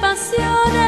passione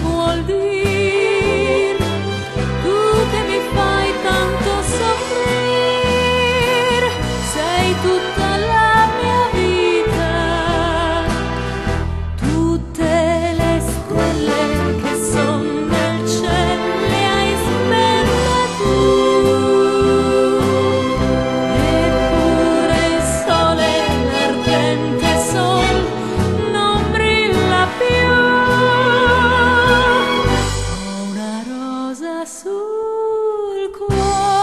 vuol dire sul cuore